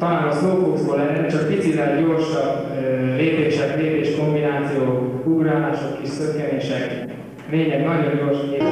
talán a slowfoxból lenne, csak picivel gyorsabb lépések, lépés kombinációk, ugrálások, kis szökkenések. Lényeg nagyon gyors lépés.